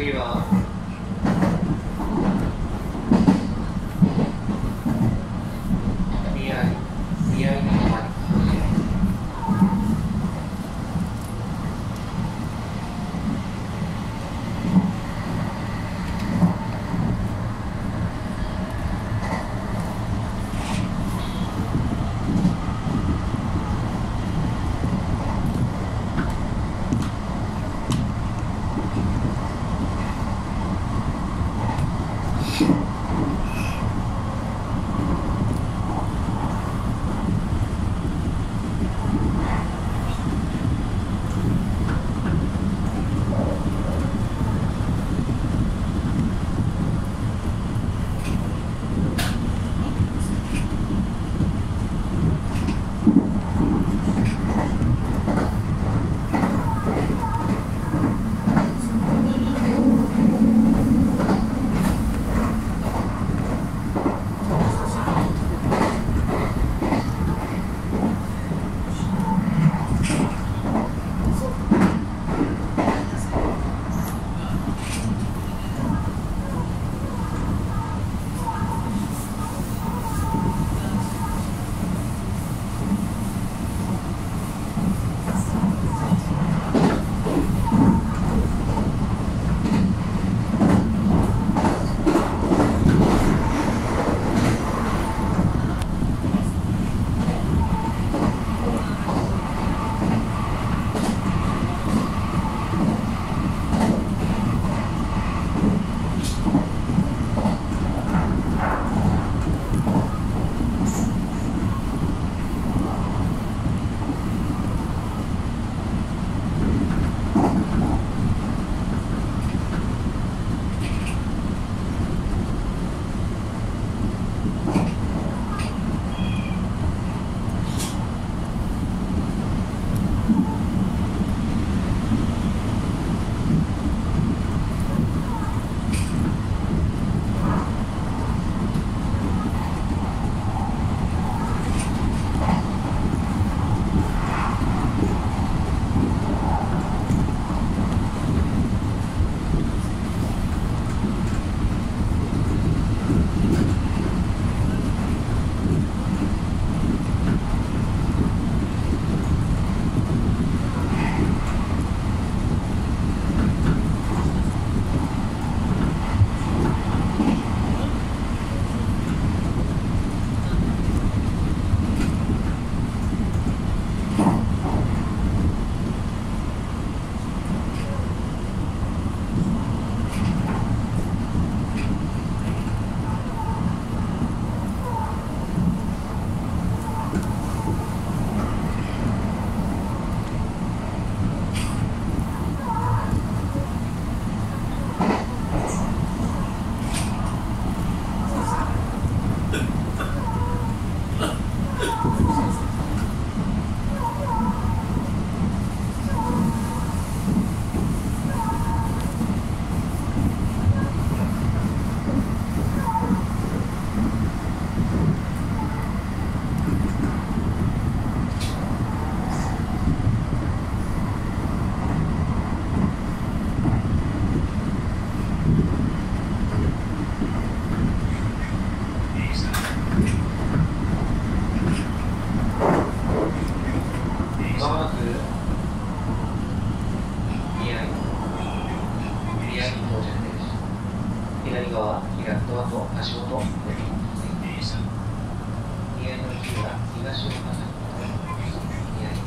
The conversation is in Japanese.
可以吧川と橋本宮城の日は東を飾る宮城